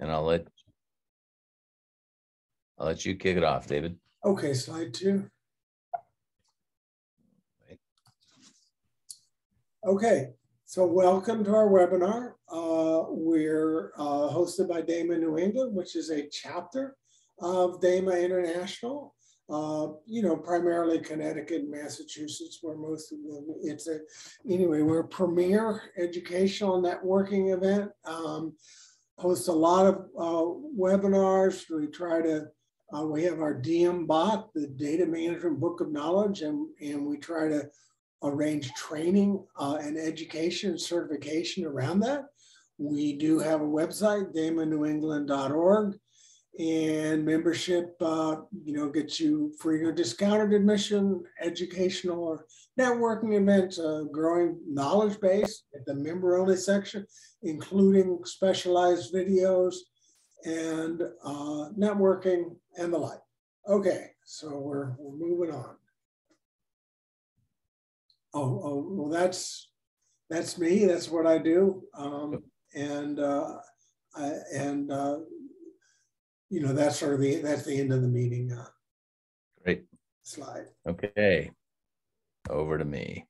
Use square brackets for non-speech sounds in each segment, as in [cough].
and I'll let I'll let you kick it off, David. Okay, slide two. Okay, so welcome to our webinar. Uh, we're uh, hosted by DAMA New England, which is a chapter of DAMA International. Uh, you know, primarily Connecticut, and Massachusetts, where most of them, it's a, anyway, we're a premier educational networking event. Um, host a lot of uh, webinars. We try to, uh, we have our DMBOK, the Data Management Book of Knowledge, and, and we try to arrange training uh, and education and certification around that. We do have a website, damanewengland.org, and membership, uh, you know, gets you free or discounted admission, educational or networking events, a growing knowledge base at the member-only section, including specialized videos and uh, networking and the like. Okay, so we're, we're moving on. Oh, oh, well, that's that's me. That's what I do, um, and uh, I, and uh, you know that's sort of the that's the end of the meeting. Uh, Great slide. Okay, over to me.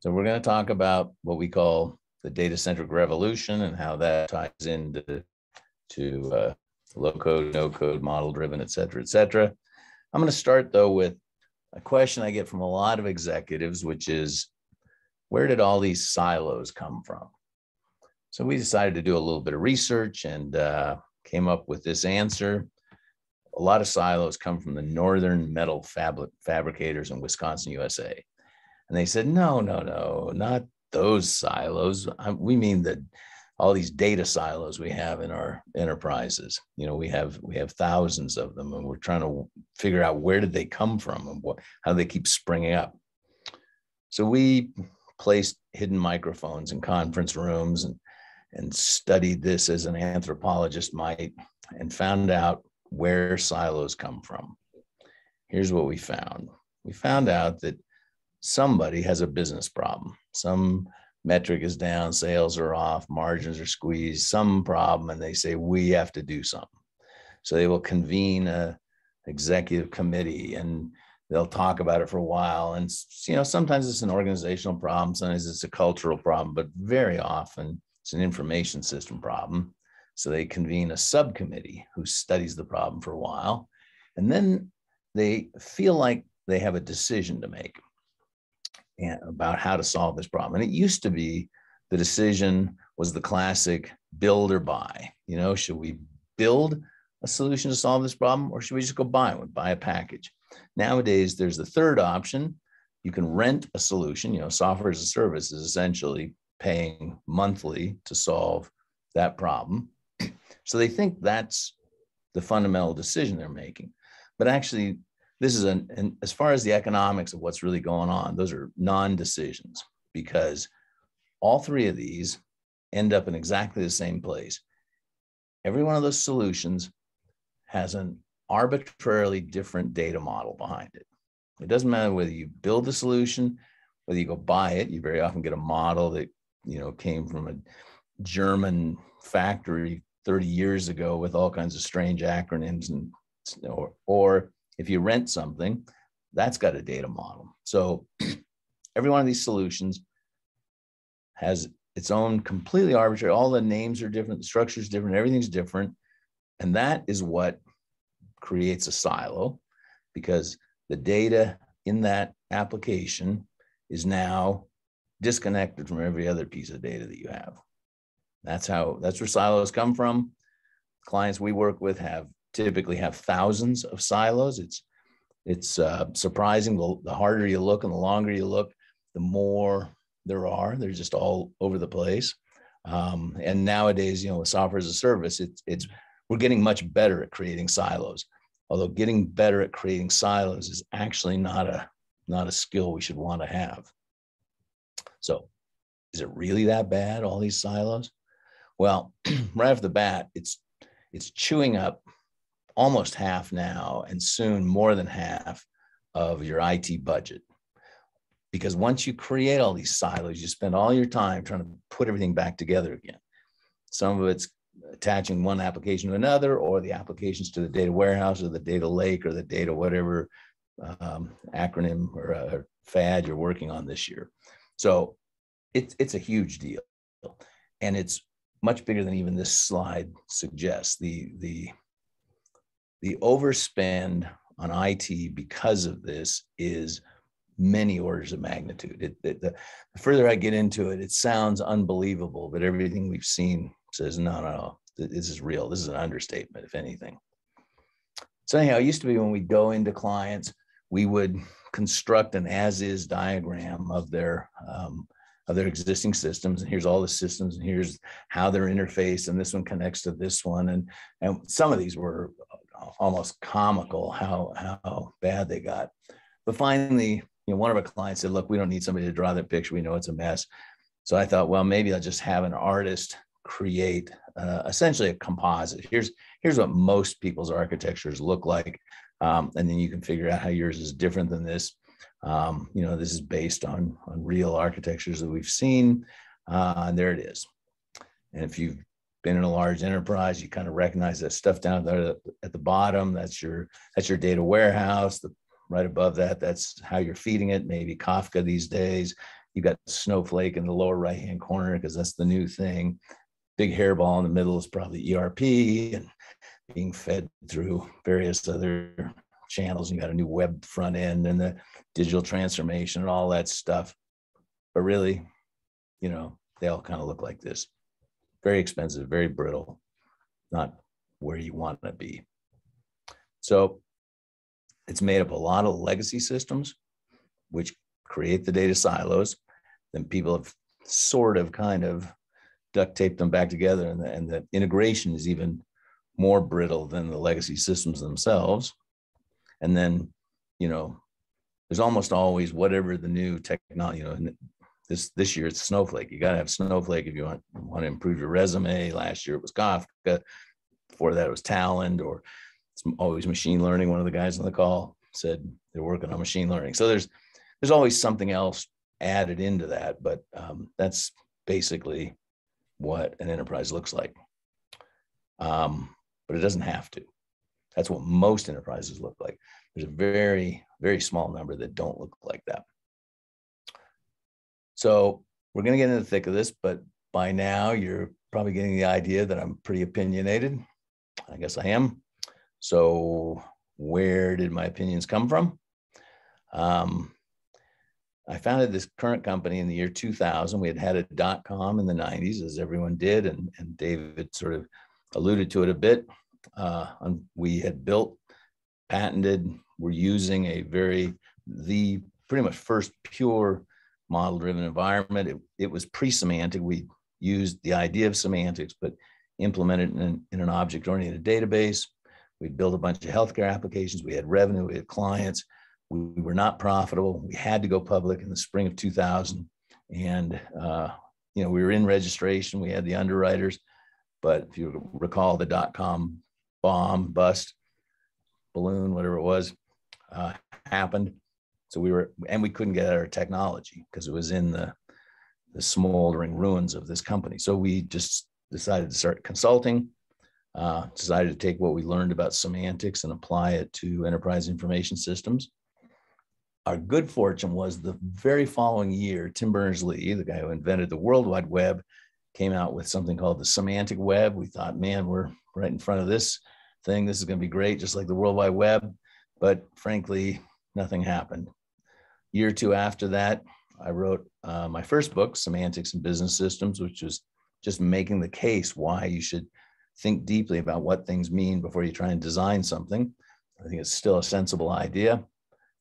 So we're going to talk about what we call the data centric revolution and how that ties into to uh, low code, no code, model driven, et cetera, et cetera. I'm going to start though with a question I get from a lot of executives, which is where did all these silos come from? So we decided to do a little bit of research and uh, came up with this answer. A lot of silos come from the northern metal fab- fabricators in Wisconsin, USA. And they said, no, no, no, not those silos. We mean that all these data silos we have in our enterprises you know we have we have thousands of them and we're trying to figure out where did they come from and what how they keep springing up so we placed hidden microphones in conference rooms and and studied this as an anthropologist might and found out where silos come from here's what we found we found out that somebody has a business problem some metric is down, sales are off, margins are squeezed, some problem, and they say we have to do something. So they will convene a executive committee and they'll talk about it for a while. And you know, sometimes it's an organizational problem, sometimes it's a cultural problem, but very often it's an information system problem. So they convene a subcommittee who studies the problem for a while, and then they feel like they have a decision to make eh, about how to solve this problem. And it used to be the decision was the classic build or buy. You know, should we build a solution to solve this problem or should we just go buy one, buy a package? Nowadays, there's the third option. You can rent a solution. You know, software as a service is essentially paying monthly to solve that problem. So they think that's the fundamental decision they're making. But actually, this is an, and as far as the economics of what's really going on, those are non-decisions because all three of these end up in exactly the same place. Every one of those solutions has an arbitrarily different data model behind it. It doesn't matter whether you build the solution, whether you go buy it, you very often get a model that you know came from a German factory 30 years ago with all kinds of strange acronyms and or, or if you rent something, that's got a data model. So [clears throat] every one of these solutions has its own completely arbitrary, all the names are different, the structure is different, everything's different. And that is what creates a silo because the data in that application is now disconnected from every other piece of data that you have. That's how that's where silos come from. Clients we work with have typically have thousands of silos. It's it's uh, surprising. The, the harder you look and the longer you look, the more there are. They're just all over the place. Um, and nowadays, you know, with software as a service, it's it's we're getting much better at creating silos. Although getting better at creating silos is actually not a not a skill we should want to have. So, is it really that bad? All these silos? Well, [clears throat] right off the bat, it's it's chewing up almost half now, and soon more than half of your IT budget. Because once you create all these silos, you spend all your time trying to put everything back together again. some of it's attaching one application to another, or the applications to the data warehouse or the data lake or the data whatever um, acronym or, uh, or fad you're working on this year. So it's it's a huge deal, and it's much bigger than even this slide suggests. The the the overspend on IT because of this is many orders of magnitude. It, it, the, the, further I get into it, it sounds unbelievable, but everything we've seen says, no, no, no, this is real. This is an understatement, if anything. So anyhow, it used to be when we go into clients, we would construct an as-is diagram of their um, of their existing systems and here's all the systems and here's how they're interfaced and this one connects to this one and and some of these were almost comical how how bad they got. But finally you know one of our clients said look we don't need somebody to draw that picture. We know it's a mess. So i thought well maybe i'll just have an artist create uh, essentially a composite. Here's here's what most people's architectures look like um, and then you can figure out how yours is different than this um, you know, this is based on, on real architectures that we've seen. Uh, and there it is. And if you've been in a large enterprise, you kind of recognize that stuff down there at the bottom. That's your that's your data warehouse. The, right above that, that's how you're feeding it. Maybe Kafka these days. You got Snowflake in the lower right hand corner because that's the new thing. Big hairball in the middle is probably ERP and being fed through various other channels. And you got a new web front end and the digital transformation and all that stuff. But really, you know, they all kind of look like this very expensive, very brittle, not where you want to be. So it's made up a lot of legacy systems, which create the data silos. Then people have sort of kind of duct taped them back together, and the, and the integration is even more brittle than the legacy systems themselves. And then, you know, there's almost always whatever the new technology, you know, this this year it's Snowflake. You got to have Snowflake if you want want to improve your resume. Last year it was Kafka. Before that it was Talend, or it's always machine learning. One of the guys on the call said they're working on machine learning. So there's there's always something else added into that, but um, that's basically what an enterprise looks like. Um, but it doesn't have to. That's what most enterprises look like. There's a very, very small number that don't look like that. So we're going to get into the thick of this, but by now you're probably getting the idea that I'm pretty opinionated. I guess I am. So where did my opinions come from? Um, I founded this current company in the year 2000. We had had a dot com in the 90s, as everyone did, and, and David sort of alluded to it a bit. Uh, we had built, patented, we're using a very, the pretty much first pure model driven environment. It, it was pre semantic. We used the idea of semantics, but implemented in an, in an object oriented database. We built a bunch of healthcare applications. We had revenue, we had clients. We, we were not profitable. We had to go public in the spring of 2000. And, uh, you know, we were in registration. We had the underwriters. But if you recall the dot com bomb, bust, balloon, whatever it was, uh, happened. So we were, and we couldn't get our technology because it was in the, the smoldering ruins of this company. So we just decided to start consulting, uh, decided to take what we learned about semantics and apply it to enterprise information systems. Our good fortune was the very following year, Tim Berners-Lee, the guy who invented the World Wide Web, came out with something called the semantic web. We thought, man, we're right in front of this thing. This is going to be great, just like the World Wide Web. But frankly, nothing happened. Year or two after that, I wrote uh, my first book, Semantics and Business Systems, which was just making the case why you should think deeply about what things mean before you try and design something. I think it's still a sensible idea.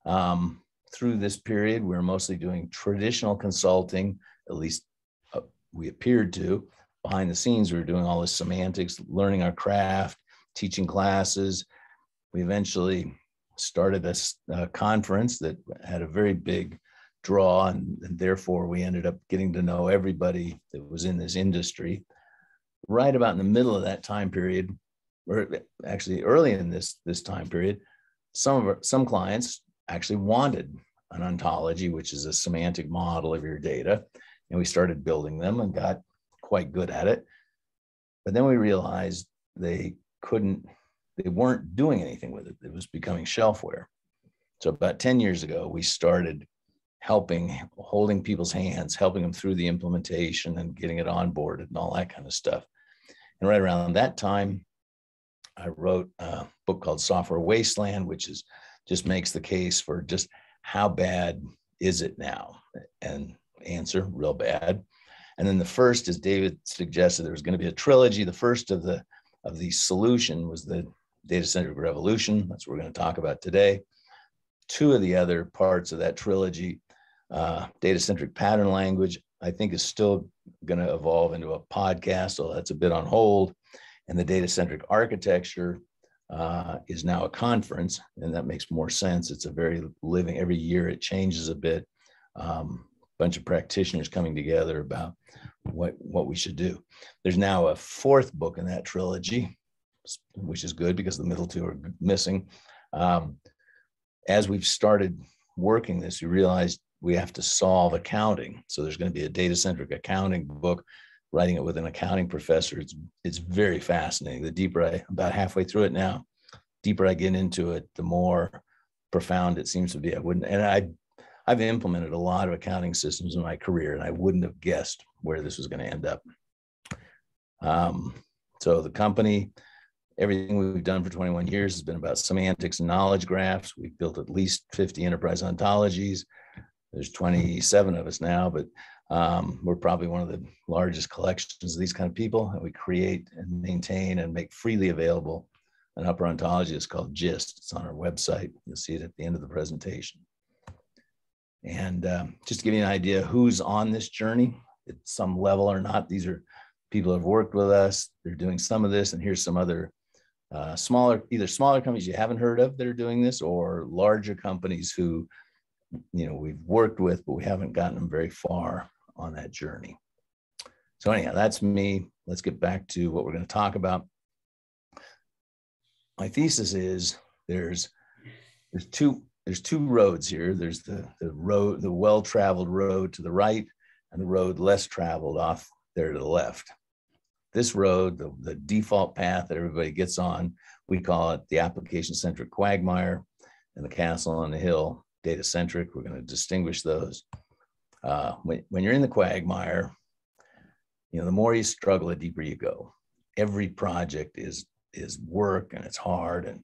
Um, through this period, we were mostly doing traditional consulting, at least uh, we appeared to. Behind the scenes, we were doing all this semantics, learning our craft, teaching classes. We eventually started this uh, conference that had a very big draw, and, and, therefore we ended up getting to know everybody that was in this industry. Right about in the middle of that time period, or actually early in this this time period, some of our, some clients actually wanted an ontology, which is a semantic model of your data, and we started building them and got quite good at it. But then we realized they couldn't, they weren't doing anything with it. It was becoming shelfware. So about 10 years ago, we started helping, holding people's hands, helping them through the implementation and getting it onboarded and all that kind of stuff. And right around that time, I wrote a book called Software Wasteland, which is just makes the case for just how bad is it now? And answer, real bad. And then the first, as David suggested, there was going to be a trilogy. The first of the of the solution was the data centric revolution. That's what we're going to talk about today. Two of the other parts of that trilogy, uh, data centric pattern language, I think is still going to evolve into a podcast, so that's a bit on hold. And the data centric architecture uh, is now a conference, and that makes more sense. It's a very living, every year it changes a bit. Um, bunch of practitioners coming together about what, what we should do. There's now a fourth book in that trilogy, which is good because the middle two are missing. Um, as we've started working this, we realized we have to solve accounting. So there's going to be a data centric accounting book. Writing it with an accounting professor, it's it's very fascinating. The deeper I about halfway through it now, deeper I get into it, the more profound it seems to be. I wouldn't, and I I've implemented a lot of accounting systems in my career, and I wouldn't have guessed where this was going to end up. Um, so the company, everything we've done for 21 years has been about semantics and knowledge graphs. We've built at least 50 enterprise ontologies. There's 27 of us now, but um, we're probably one of the largest collections of these kind of people. And we create and maintain and make freely available an upper ontology. It's called GIST. It's on our website. You'll see it at the end of the presentation. And um, just to give you an idea who's on this journey at some level or not, these are people who have worked with us. They're doing some of this, and here's some other uh, smaller, either smaller companies you haven't heard of that are doing this, or larger companies who, you know, we've worked with, but we haven't gotten them very far on that journey. So anyhow, that's me. Let's get back to what we're going to talk about. My thesis is there's there's two there's two roads here. There's the, the road, the well-traveled road to the right and the road less traveled off there to the left. This road, the, the default path that everybody gets on, we call it the application-centric quagmire and the castle on the hill data-centric. We're going to distinguish those. Uh, when, when you're in the quagmire, you know, the more you struggle, the deeper you go. Every project is is work and it's hard. And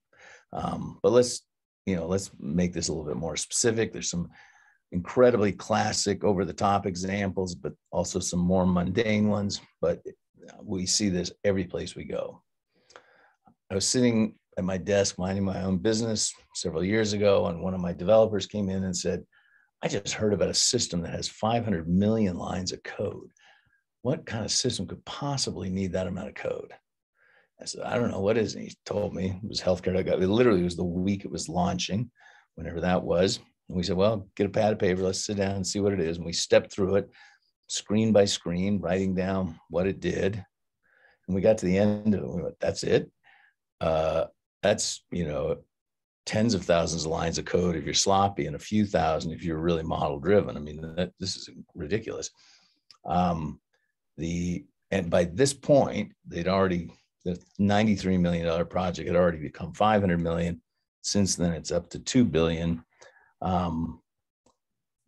um, but let's you know, let's make this a little bit more specific. There's some incredibly classic over the top examples, but also some more mundane ones. But we see this every place we go. I was sitting at my desk minding my own business several years ago, and one of my developers came in and said, I just heard about a system that has 500 million lines of code. What kind of system could possibly need that amount of code? I said, I don't know what is. And he told me it was healthcare. I got it literally was the week it was launching, whenever that was. And we said, well, get a pad of paper. Let's sit down and see what it is. And we stepped through it, screen by screen, writing down what it did. And we got to the end of it. We went, that's it. Uh, that's, you know, tens of thousands of lines of code if you're sloppy and a few thousand if you're really model driven. I mean, that, this is ridiculous. Um, the and by this point, they'd already the $93 million project had already become 500 million. Since then, it's up to 2 billion. Um,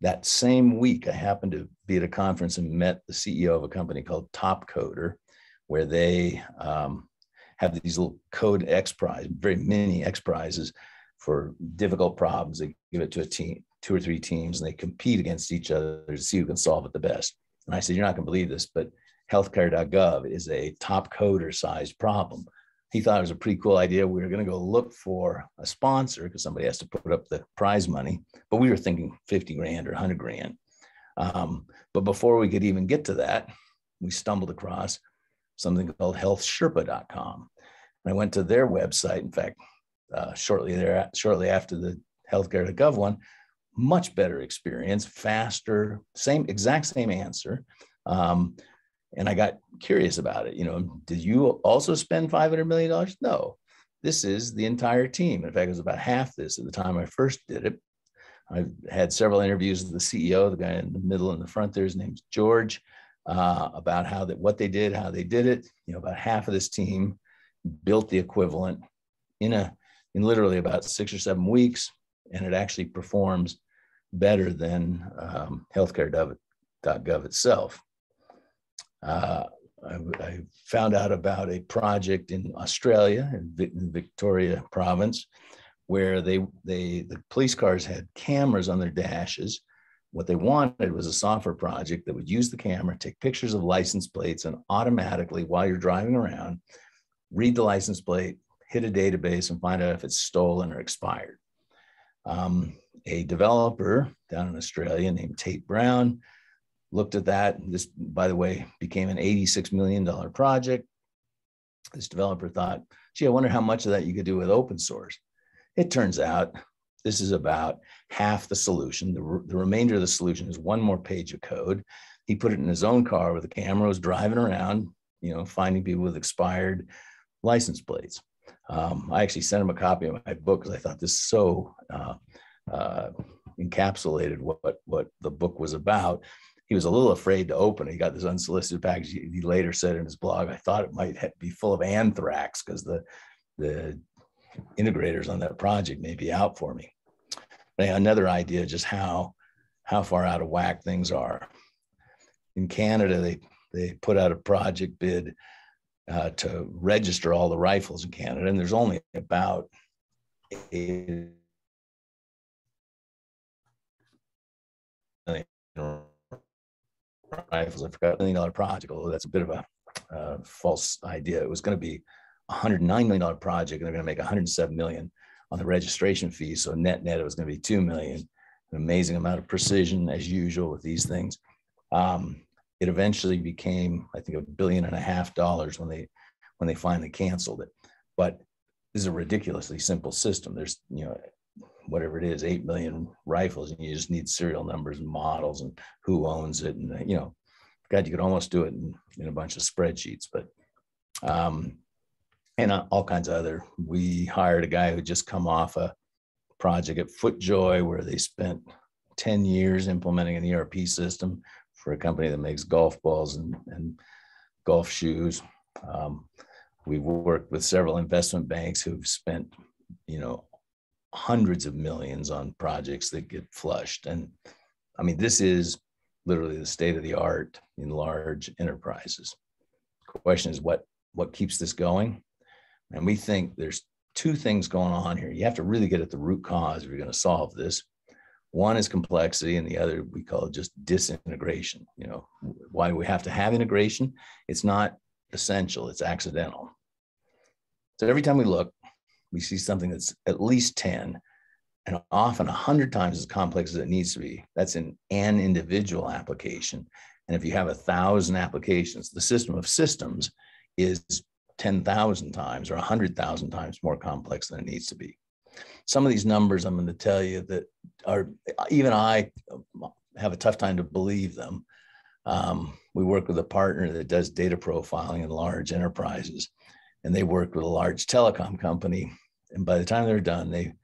that same week, I happened to be at a conference and met the CEO of a company called Topcoder, where they um, have these little code X prize, very mini X prizes for difficult problems. They give it to a team, two or three teams, and they compete against each other to see who can solve it the best. And I said, You're not going to believe this, but healthcare.gov is a Topcoder sized problem. He thought it was a pretty cool idea. We were going to go look for a sponsor because somebody has to put up the prize money, but we were thinking 50 grand or 100 grand. Um, but before we could even get to that, we stumbled across something called healthsherpa.com. And I went to their website. In fact, uh, shortly there, shortly after the healthcare.gov one, much better experience, faster, same exact same answer. Um, and I got curious about it. You know, did you also spend $500 million? No, this is the entire team. In fact, it was about half this at the time I first did it. I've had several interviews with the CEO, the guy in the middle and the front there. His name's George. uh, about how that what they did, how they did it. You know, about half of this team built the equivalent in a in literally about six or seven weeks, and it actually performs better than um, healthcare.gov itself. Uh, I, I, found out about a project in Australia, in, Victoria Province, where they they the police cars had cameras on their dashes. What they wanted was a software project that would use the camera, take pictures of license plates, and automatically, while you're driving around, read the license plate, hit a database, and find out if it's stolen or expired. Um, a developer down in Australia named Tait Brown looked at that. This, by the way, became an $86 million project. This developer thought, gee, I wonder how much of that you could do with open source. It turns out this is about half the solution. The, re- the remainder of the solution is one more page of code. He put it in his own car with a camera, was driving around, you know, finding people with expired license plates. Um, I actually sent him a copy of my book because I thought this so uh, uh, encapsulated what, what the book was about. He was a little afraid to open it. He got this unsolicited package. He later said in his blog, I thought it might be full of anthrax because the, the integrators on that project may be out for me. But another idea just how, how far out of whack things are. In Canada, they, they put out a project bid uh, to register all the rifles in Canada, and there's only about rifles. I forgot million dollar project, although that's a bit of a uh, false idea. It was going to be a hundred nine million dollar project, and they're going to make 107 million on the registration fee. So net net, it was going to be two million. An amazing amount of precision, as usual with these things. Um, it eventually became, I think, a billion and a half dollars when they when they finally canceled it. But this is a ridiculously simple system. There's you know whatever it is, eight million rifles, and you just need serial numbers and models and who owns it, and you know, God, you could almost do it in, in a bunch of spreadsheets, but um, and uh, all kinds of other. We hired a guy who just come off a project at FootJoy where they spent 10 years implementing an ERP system for a company that makes golf balls and, and golf shoes. Um, we've worked with several investment banks who've spent, you know, hundreds of millions on projects that get flushed. And I mean, this is literally the state of the art in large enterprises. The question is what what keeps this going? And we think there's two things going on here. You have to really get at the root cause if you're going to solve this. One is complexity, and the other we call just disintegration. You know, why do we have to have integration? It's not essential, it's accidental. So every time we look, we see something that's at least 10 and often 100 times as complex as it needs to be. That's in an individual application. And if you have a thousand applications, the system of systems is 10,000 times or 100,000 times more complex than it needs to be. Some of these numbers I'm going to tell you that are, even I have a tough time to believe them. Um, we work with a partner that does data profiling in large enterprises, and they worked with a large telecom company. And by the time they're done, they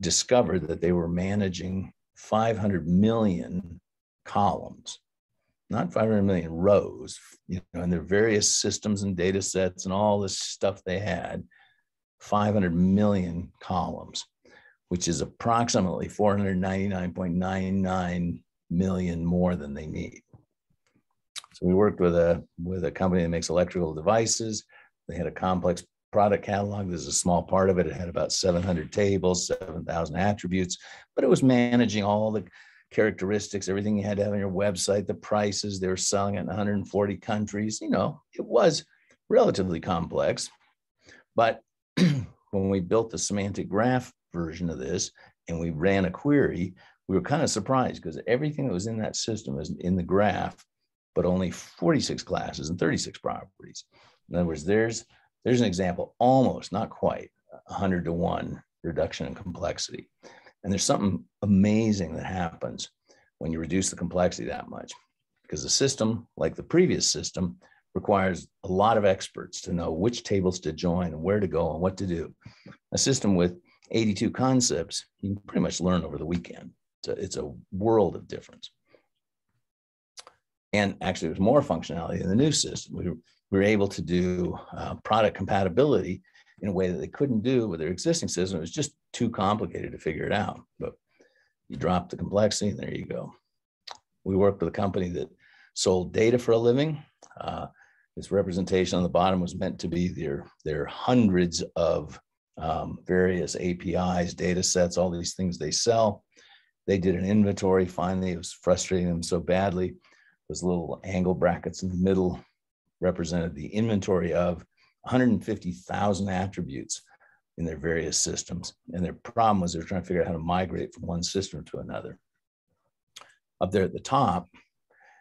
discovered that they were managing 500 million columns not 500 million rows, you know, and their various systems and data sets and all this stuff they had, 500 million columns, which is approximately 499.99 million more than they need. So we worked with a with a company that makes electrical devices. They had a complex product catalog. There's a small part of it. It had about 700 tables, 7,000 attributes, but it was managing all the characteristics, everything you had to have on your website, the prices, they were selling in 140 countries. You know, it was relatively complex. But [clears throat] when we built the semantic graph version of this and we ran a query, we were kind of surprised because everything that was in that system is in the graph, but only 46 classes and 36 properties. In other words, there's there's an example, almost not quite 100 to 1 reduction in complexity. And there's something amazing that happens when you reduce the complexity that much, because the system, like the previous system, requires a lot of experts to know which tables to join and where to go and what to do. A system with 82 concepts, you can pretty much learn over the weekend. It's a, it's a world of difference. And actually, there's more functionality in the new system. We were, we were able to do uh, product compatibility in a way that they couldn't do with their existing system. It was just too complicated to figure it out. But you drop the complexity, and there you go. We worked with a company that sold data for a living. Uh, this representation on the bottom was meant to be their, their hundreds of um, various APIs, data sets, all these things they sell. They did an inventory. Finally, it was frustrating them so badly. Those little angle brackets in the middle represented the inventory of 150,000 attributes in their various systems. And their problem was they're trying to figure out how to migrate from one system to another. Up there at the top,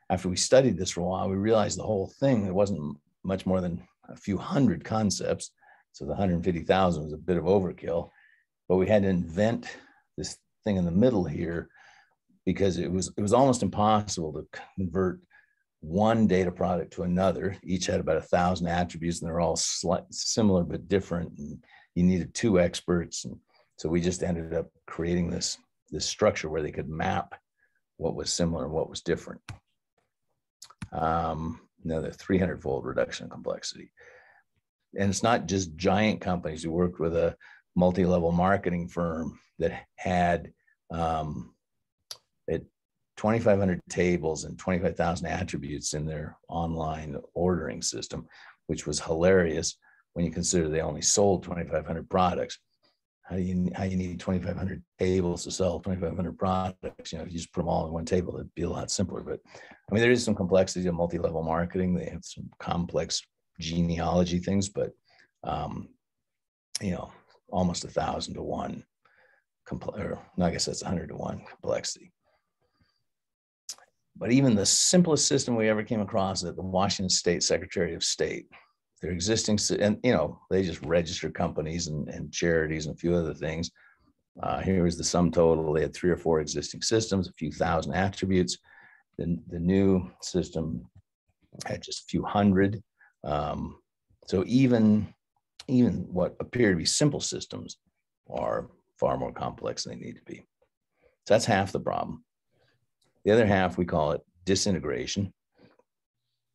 after we studied this for a while, we realized the whole thing, it wasn't much more than a few hundred concepts. So the 150,000 was a bit of overkill, but we had to invent this thing in the middle here because it was it was almost impossible to convert one data product to another. Each had about a thousand attributes, and they're all slight, similar but different. And you needed two experts, and so we just ended up creating this this structure where they could map what was similar and what was different. Um, another 300 fold reduction in complexity. And it's not just giant companies. We worked with a multi level marketing firm that had um, it 2,500 tables and 25,000 attributes in their online ordering system, which was hilarious when you consider they only sold 2,500 products. How do you how you need 2,500 tables to sell 2,500 products? You know, if you just put them all on one table, it'd be a lot simpler. But I mean, there is some complexity of multi-level marketing. They have some complex genealogy things, but um, you know, almost a thousand to one. Compl- or no, I guess that's a 100 to one complexity. But even the simplest system we ever came across at the Washington State Secretary of State, their existing, and you know, they just register companies and, and charities and a few other things. Uh, here was the sum total. They had three or four existing systems, a few thousand attributes. The, the new system had just a few hundred. Um, so even, even what appear to be simple systems are far more complex than they need to be. So that's half the problem. The other half, we call it disintegration.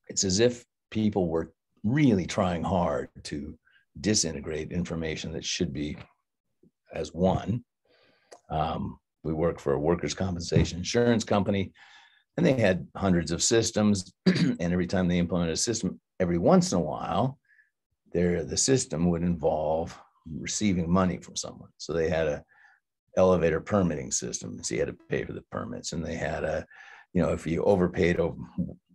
It's as if people were really trying hard to disintegrate information that should be as one. Um, we work for a workers' compensation insurance company, and they had hundreds of systems. [clears throat] and every time they implemented a system, every once in a while, there the system would involve receiving money from someone. So they had a elevator permitting system. So you had to pay for the permits, and they had a, you know, if you overpaid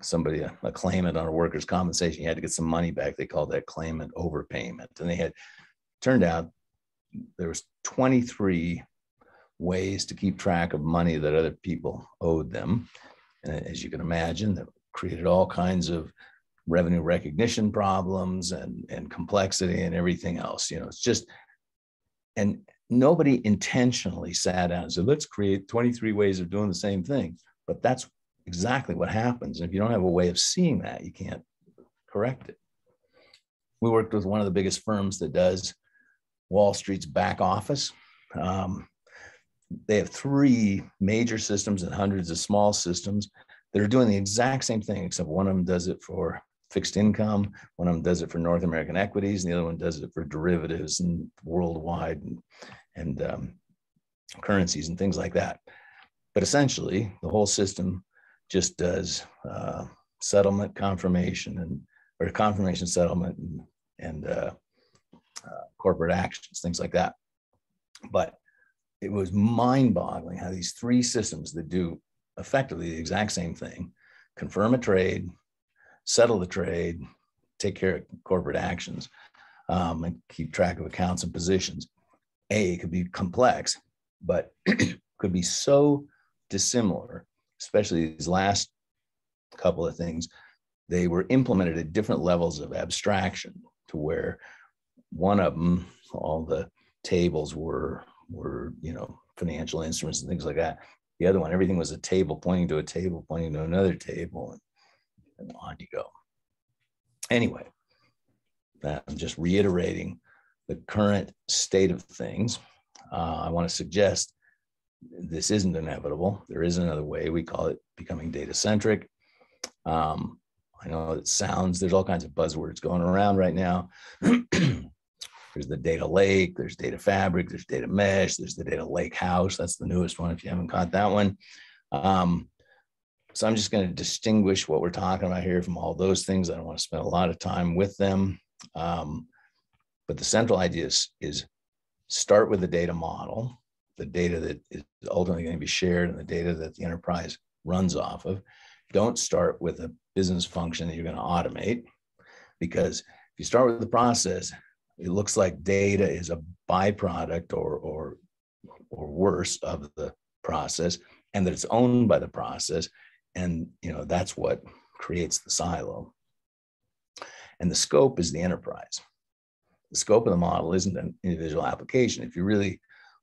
somebody a, a claimant on a workers' compensation, you had to get some money back. They called that claimant overpayment, and they had turned out there was 23 ways to keep track of money that other people owed them, and as you can imagine, that created all kinds of revenue recognition problems and and complexity and everything else. You know, it's just and nobody intentionally sat down and said, let's create 23 ways of doing the same thing. But that's exactly what happens. And if you don't have a way of seeing that, you can't correct it. We worked with one of the biggest firms that does Wall Street's back office. Um, they have three major systems and hundreds of small systems that are doing the exact same thing, except one of them does it for fixed income. One of them does it for North American equities, and the other one does it for derivatives and worldwide and, and um, currencies and things like that. But essentially, the whole system just does uh, settlement confirmation and or confirmation settlement and, and uh, uh, corporate actions, things like that. But it was mind-boggling how these three systems that do effectively the exact same thing confirm a trade settle the trade, take care of corporate actions, um, and keep track of accounts and positions. A, it could be complex, but [clears throat] could be so dissimilar, especially these last couple of things. They were implemented at different levels of abstraction to where one of them, all the tables were were you know financial instruments and things like that. The other one, everything was a table pointing to a table, pointing to another table, and and on you go. Anyway, I'm just reiterating the current state of things. Uh, I want to suggest this isn't inevitable. There is another way. We call it becoming data centric. Um, I know it sounds, there's all kinds of buzzwords going around right now. [clears throat] there's the data lake, there's data fabric, there's data mesh, there's the data lake house. That's the newest one if you haven't caught that one. Um, so I'm just going to distinguish what we're talking about here from all those things. I don't want to spend a lot of time with them. Um, but the central idea is, is start with the data model, the data that is ultimately going to be shared and the data that the enterprise runs off of. Don't start with a business function that you're going to automate because if you start with the process, it looks like data is a byproduct or, or, or worse of the process and that it's owned by the process. And you know that's what creates the silo. And the scope is the enterprise the scope of the model isn't an individual application. If you really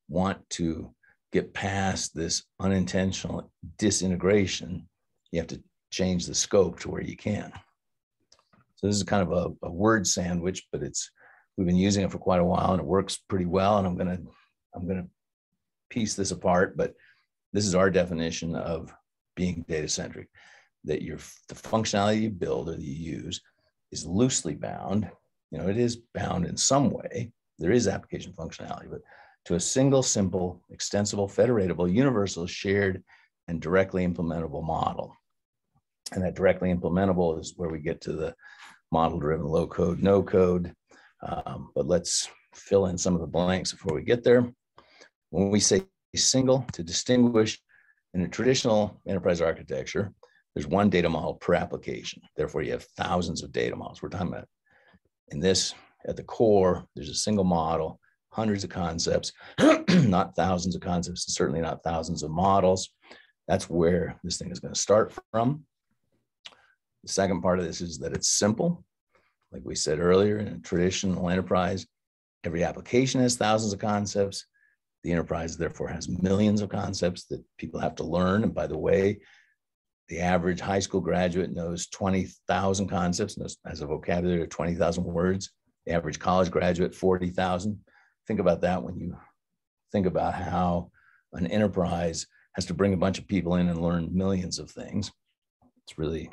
want to get past this unintentional disintegration, you have to change the scope to where you can. So this is kind of a, a word sandwich, but it's we've been using it for quite a while and it works pretty well. And I'm gonna I'm gonna piece this apart, but this is our definition of being data centric. That your the functionality you build or that you use is loosely bound you know, it is bound in some way. There is application functionality, but to a single, simple, extensible, federatable, universal, shared, and directly implementable model. And that directly implementable is where we get to the model driven low code, no code. Um, but let's fill in some of the blanks before we get there. When we say single, to distinguish in a traditional enterprise architecture, there's one data model per application. Therefore, you have thousands of data models. We're talking about in this, at the core, there's a single model, hundreds of concepts, [clears throat] not thousands of concepts, and certainly not thousands of models. That's where this thing is going to start from. The second part of this is that it's simple. Like we said earlier, in a traditional enterprise, every application has thousands of concepts. The enterprise, therefore, has millions of concepts that people have to learn. And by the way, the average high school graduate knows 20,000 concepts, knows, has a vocabulary of 20,000 words. The average college graduate, 40,000. Think about that when you think about how an enterprise has to bring a bunch of people in and learn millions of things. It's really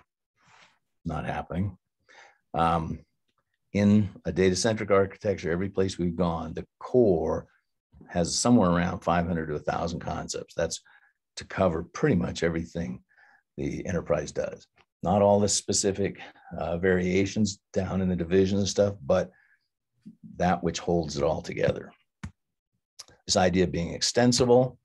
not happening. Um, in a data centric architecture, every place we've gone, the core has somewhere around 500 to 1,000 concepts. That's to cover pretty much everything the enterprise does. Not all the specific uh, variations down in the division and stuff, but that which holds it all together. This idea of being extensible.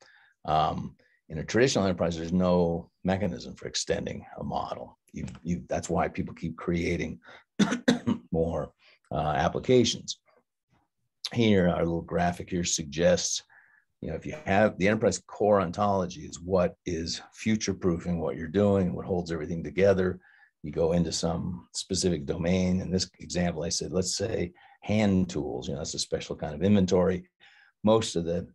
Um, in a traditional enterprise, there's no mechanism for extending a model. You, you, that's why people keep creating [coughs] more uh, applications. Here, our little graphic here suggests you know, if you have the enterprise core ontology is what is future proofing what you're doing, what holds everything together. You go into some specific domain. In this example, I said, let's say hand tools, you know, that's a special kind of inventory. Most of the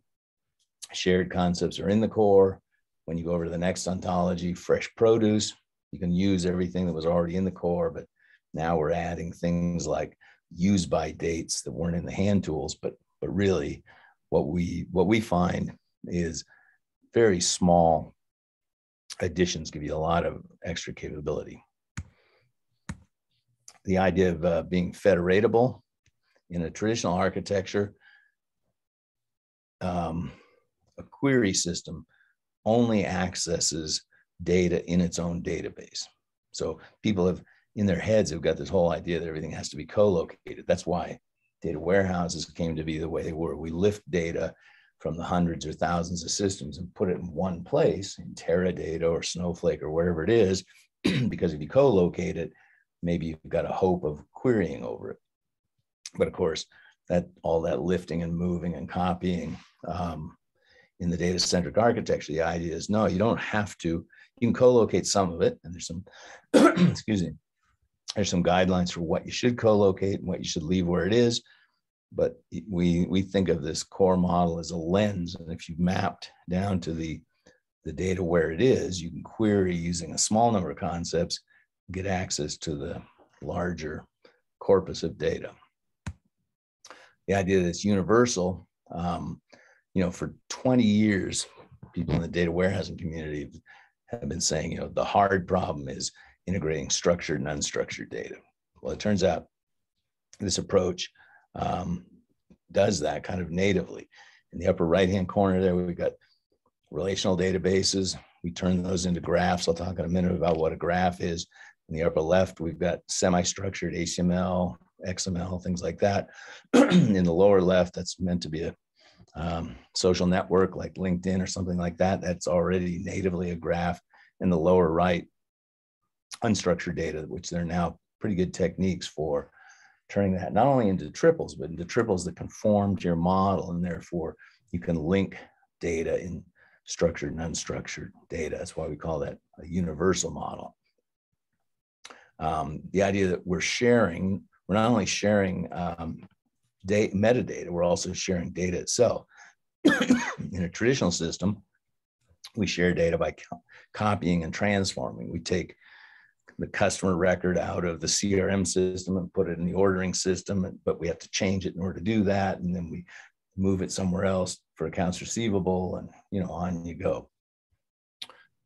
shared concepts are in the core. When you go over to the next ontology, fresh produce, you can use everything that was already in the core, but now we're adding things like use by dates that weren't in the hand tools, but but really what we what we find is very small additions give you a lot of extra capability. The idea of uh, being federatable in a traditional architecture, um, a query system only accesses data in its own database. So people have in their heads have got this whole idea that everything has to be co-located. That's why data warehouses came to be the way they were. We lift data from the hundreds or thousands of systems and put it in one place in Teradata or Snowflake or wherever it is, [clears throat] because if you co-locate it, maybe you've got a hope of querying over it. But of course, that all that lifting and moving and copying um, in the data centric architecture, the idea is no, you don't have to. You can co-locate some of it, and there's some, [clears throat] excuse me, there's some guidelines for what you should co-locate and what you should leave where it is. But we we think of this core model as a lens, and if you've mapped down to the the data where it is, you can query using a small number of concepts, get access to the larger corpus of data. The idea that it's universal, um, you know, for 20 years, people in the data warehousing community have been saying, you know, the hard problem is integrating structured and unstructured data. Well, it turns out this approach um, does that kind of natively. In the upper right-hand corner there, we've got relational databases. We turn those into graphs. I'll talk in a minute about what a graph is. In the upper left, we've got semi-structured HTML, XML, things like that. [clears throat] in the lower left, that's meant to be a um, social network like LinkedIn or something like that. That's already natively a graph. In the lower right, unstructured data, which there are now pretty good techniques for turning that not only into triples, but into triples that conform to your model. And therefore, you can link data in structured and unstructured data. That's why we call that a universal model. Um, the idea that we're sharing, we're not only sharing um, data, metadata, we're also sharing data itself. [coughs] in a traditional system, we share data by co copying and transforming. We take the customer record out of the CRM system and put it in the ordering system, but we have to change it in order to do that. And then we move it somewhere else for accounts receivable and, you know, on you go.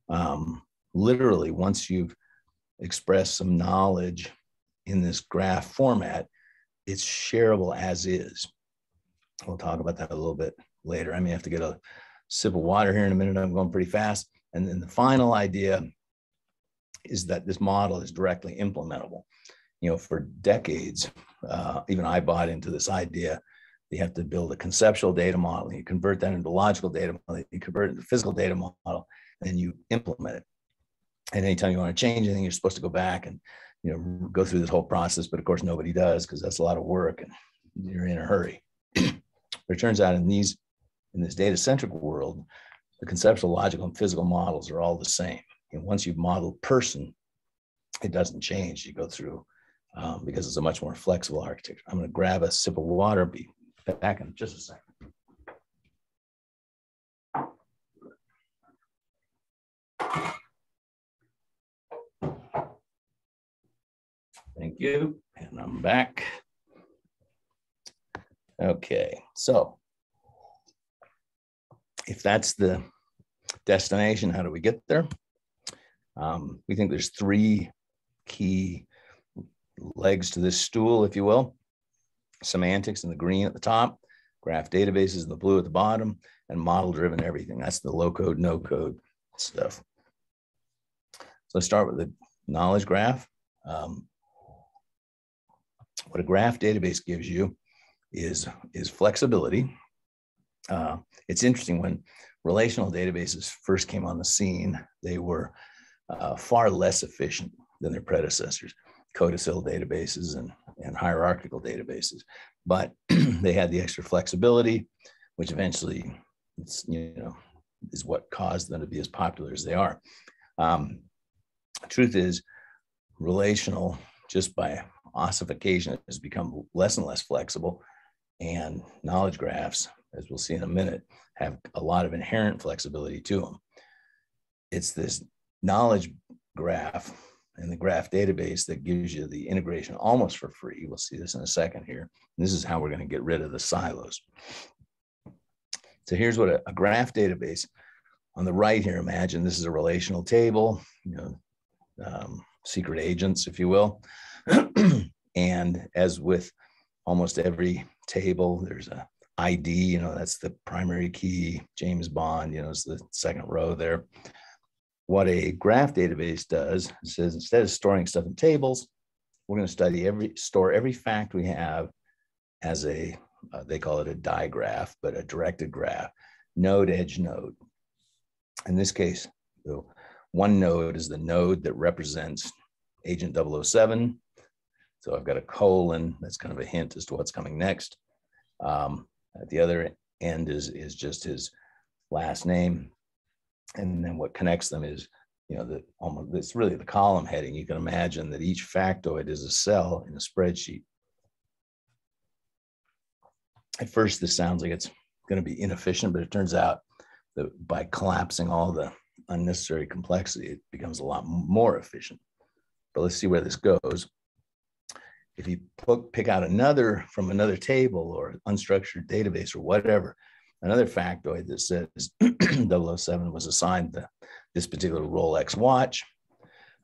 Um, literally, once you've expressed some knowledge in this graph format, it's shareable as is. We'll talk about that a little bit later. I may have to get a sip of water here in a minute. I'm going pretty fast. And then the final idea is that this model is directly implementable. You know, for decades, uh, even I bought into this idea. You have to build a conceptual data model, you convert that into logical data model, you convert it into physical data model, and you implement it. And anytime you want to change anything, you're supposed to go back and you know go through this whole process. But of course, nobody does because that's a lot of work, and you're in a hurry. [clears throat] but it turns out in these in this data centric world, the conceptual, logical, and physical models are all the same. And once you've modeled person, it doesn't change. You go through um, because it's a much more flexible architecture. I'm going to grab a sip of water, be back in just a second. Thank you. And I'm back. Okay, so if that's the destination, how do we get there? Um, we think there's three key legs to this stool, if you will. Semantics in the green at the top, graph databases in the blue at the bottom, and model-driven everything. That's the low-code, no-code stuff. So let's start with the knowledge graph. Um, what a graph database gives you is, is flexibility. Uh, it's interesting when relational databases first came on the scene, they were uh, far less efficient than their predecessors, CODASYL databases and, and hierarchical databases. But [clears throat] they had the extra flexibility, which eventually, it's, you know, is what caused them to be as popular as they are. Um, truth is, relational, just by ossification, has become less and less flexible. And knowledge graphs, as we'll see in a minute, have a lot of inherent flexibility to them. It's this knowledge graph and the graph database that gives you the integration almost for free. We'll see this in a second here. And this is how we're going to get rid of the silos. So here's what a, a, graph database on the right here, imagine this is a relational table, you know, um, secret agents, if you will. [clears throat] and as with almost every table, there's a ID, you know, that's the primary key. James Bond, you know, is the second row there what a graph database does says instead of storing stuff in tables, we're going to study every store every fact we have as a uh, they call it a digraph, but a directed graph, node edge node. In this case, the one node is the node that represents agent 007. So I've got a colon. That's kind of a hint as to what's coming next. Um, at the other end is, is just his last name and then what connects them is you know the almost it's really the column heading. You can imagine that each factoid is a cell in a spreadsheet. At first this sounds like it's going to be inefficient but it turns out that by collapsing all the unnecessary complexity it becomes a lot more efficient. But let's see where this goes. If you pick out another from another table or unstructured database or whatever another factoid that says [clears throat] 007 was assigned the, this particular Rolex watch.